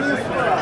Yeah.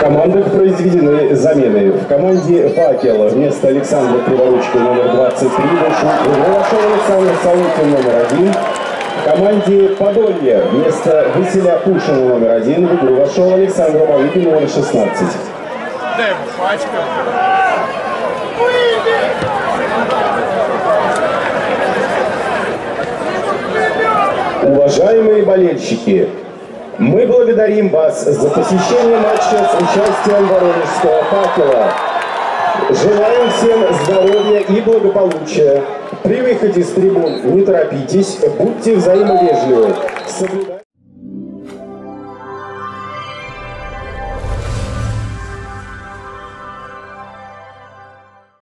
Команды произведены замены. В команде «Факел» вместо Александра Криворучки номер 23 вышел Кривошов Александр Солокин номер 1. В команде «Подолье» вместо Василя Пушина номер 1 в игру вошел Александр Малыгин номер 16. Дэм, пачка. Уважаемые болельщики, мы благодарим вас за посещение матча с участием Воронежского факела. Желаем всем здоровья и благополучия. При выходе с трибун не торопитесь, будьте взаимовежливы. Соблюдайте